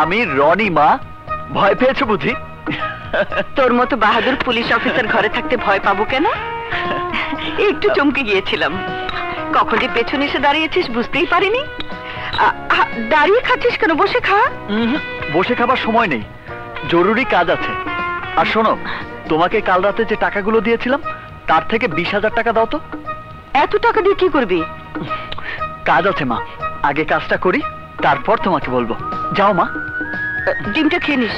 আমি রনি মা। ভয় পেয়েছ বুঝি? তোর মতো বাহাদুর পুলিশ অফিসার ঘরে থাকতে ভয় পাবো কেন? একটু চমকে গিয়েছিলাম। কখন যে পেছনে এসে দাঁড়িয়েছিস বুঝতেই পারিনি। দাঁড়িয়ে খাচ্ছিস কেন? বসে খা। বসে খাবার সময় নেই। জরুরি কাজ আছে। আর শোনো তোমাকে কাল রাতে যে টাকাগুলো দিয়েছিলাম তার থেকে বিশ হাজার টাকা দাও তো। এত টাকা দিয়ে কি করবি? কাজ আছে মা। আগে কাজটা করি। তারপর তোমাকে বলব। যাও মা। ডিমটা খেয়ে নিস।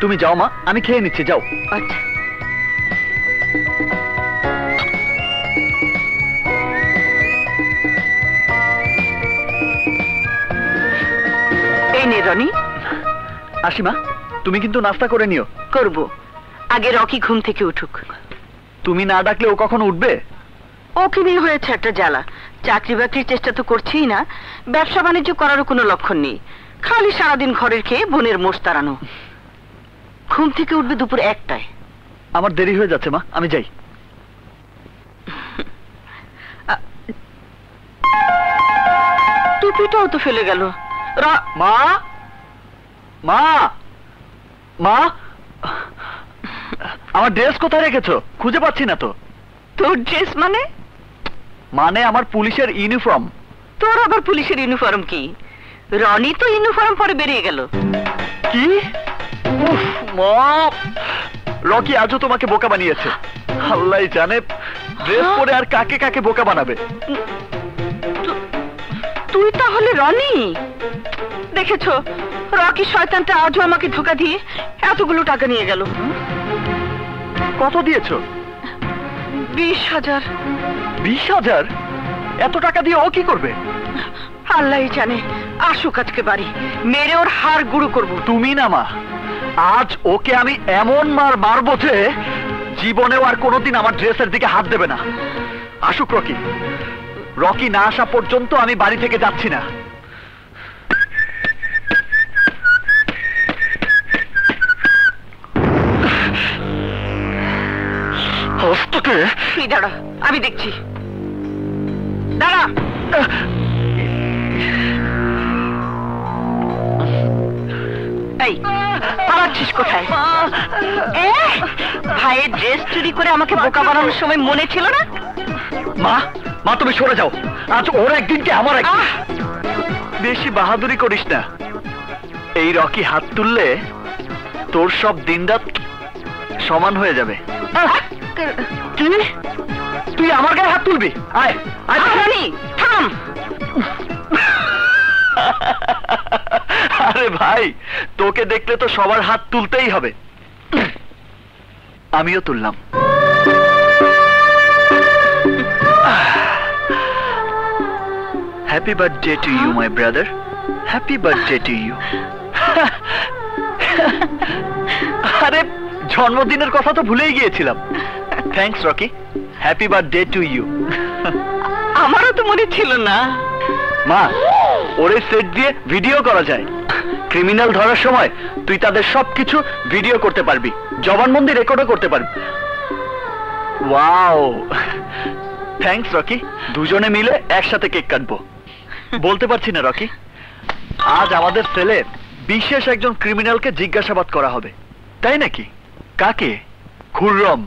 তুমি যাও মা আমি খেয়ে নিচ্ছি যাও। আচ্ছা। এই নে রনি। আসি মা তুমি কিন্তু নাস্তা করে নিও। করব। আগে রকি ঘুম থেকে উঠুক। তুমি না ডাকলে ও কখন উঠবে? ওকে নিয়ে হয়েছে একটা জ্বালা। চাকরি বাকরির চেষ্টা তো করছেই না। ব্যবসা বাণিজ্য করারও কোনো লক্ষণ নেই। খালি সারাদিন ঘরের খেয়ে বোনের মোষ তাড়ানো। ঘুম থেকে উঠবে দুপুর একটায়। আমার দেরি হয়ে যাচ্ছে মা। আমি যাই। টুপিটাও তো ফেলে গেল। র- মা! মা! মা! আমার ড্রেস কোথায় রেখেছো? খুঁজে পাচ্ছি না তো। তোর ড্রেস মানে? মানে আমার পুলিশের ইউনিফর্ম। তোর আবার পুলিশের ইউনিফর্ম কি? রনি তো ইউনিফর্ম পরে বেরিয়ে গেল। কি? উফ, মা রকি আজও তোমাকে বোকা বানিয়েছে। আল্লাহ জানে ড্রেস পরে আর কাকে কাকে বোকা বানাবে। তুই তাহলে রনি? দেখেছ রকি শয়তানটা আজও আমাকে ধোকা দিয়ে এতগুলো টাকা নিয়ে গেল। কত দিয়েছ? বিশ হাজার। বিশ হাজার? এত টাকা দিয়ে ও কি করবে? জানে আসুক আজকে বাড়ি। মেরে ওর হাড় গুঁড়ো করব। তুমি না মা আজ ওকে আমি এমন মার মারবো যে জীবনেও আর কোনোদিন আমার ড্রেসের দিকে হাত দেবে না। আসুক রকি। রকি না আসা পর্যন্ত আমি বাড়ি থেকে যাচ্ছি না। তুই দাঁড়া আমি দেখছি। দাঁড়া। এই পালাচ্ছিস কোথায়? ভাইয়ের ড্রেস চুরি করে আমাকে বোকা বানানোর সময় মনে ছিল না? মা মা তুমি সরে যাও। আজ ওর একদিন কি আমার একদিন বেশি বাহাদুরি করিস না। এই রকি হাত তুললে তোর সব দিনরাত সমান হয়ে যাবে। তুই আমার গায়ে হাত তুলবি? আয় আয়। থাম। আরে ভাই তোকে দেখলে তো সবার হাত তুলতেই হবে। আমিও তুললাম। Happy birthday to you my brother happy birthday to you আরে জন্মদিনের কথা তো ভুলেই গিয়েছিলাম। Thanks Rocky happy birthday to you আমারও তো মনে ছিল না। মা ওরে সেট দিয়ে ভিডিও করা যায়। ক্রিমিনাল ধরার সময় তুই তাদের সবকিছু ভিডিও করতে পারবি। জবানবন্দি রেকর্ডও করতে পারবি। ওয়াও থ্যাঙ্কস রকি দুজনে মিলে একসাথে কেক কাটবো। বলতে পারছি না রকি আজ আমাদের সেলে বিশেষ একজন ক্রিমিনালকে জিজ্ঞাসাবাদ করা হবে। তাই নাকি? কাকে? খুররম।